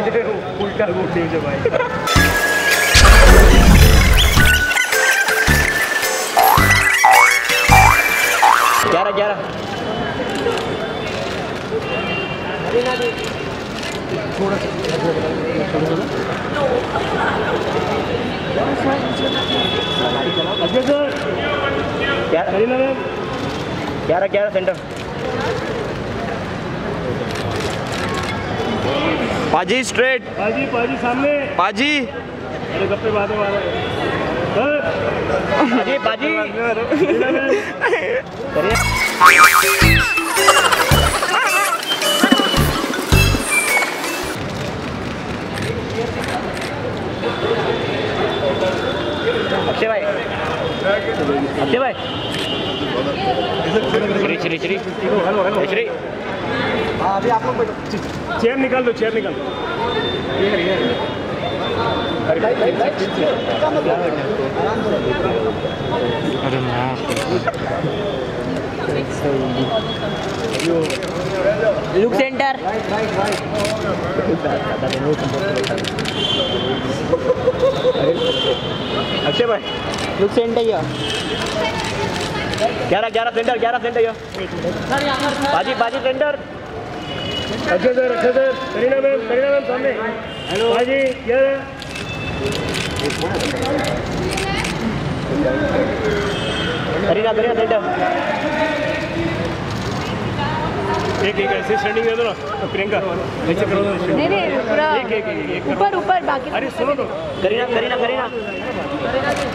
उल्टा घूम दीजिए भाई ग्यारह ग्यारह ग्यारह ग्यारह सेंटर। पाजी स्ट्रेट। पाजी पाजी सामने। पाजी। अरे गप्पे बातें मारो। मैम करिए अक्षय भाई। अक्षय भाई। Shri Shri Shri. Hello hello Shri chair निकाल दो चेयर निकाल दो। Look centre. अक्षय भाई। Look centre yo. ग्यारह ग्यारह सेंटर ग्यारह सेंटर यो। बाजी बाजी centre. Akshay sir Akshay sir Kareena ma'am Kareena ma'am सामने। हेलो। पाजी ये करीना करीना सेंटर। एक एक ऐसे स्टैंडिंग दे दो ना प्रियंका। नीचे करो नहीं नहीं पूरा एक एक एक एक ऊपर ऊपर बाकी अरे सुनो तो। करीना करीना करीना।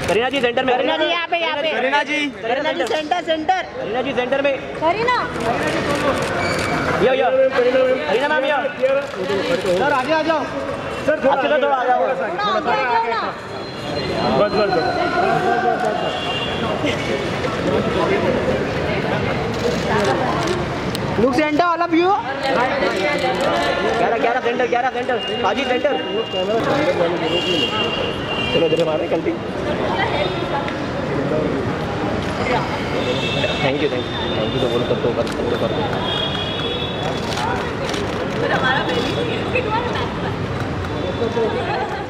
करीना जी सेंटर में। करीना जी यहाँ पे यहाँ पे। Kareena ji. Kareena ji centre centre Kareena ji centre में। Kareena. Yo yo. Kareena ma'am Kareena yo. Sir आगे आ जाओ। सर थोड़ा आ जाओ थोड़ा आ जाओ। बस बस बस look centre all of you ग्यारह ग्यारह सेंटर ग्यारह सेंटर। बाजी सेंटर। चलो इधर मारे कल thank you thank you thank you तो बोलो तब तो कर तब तो कर। हमारा पहले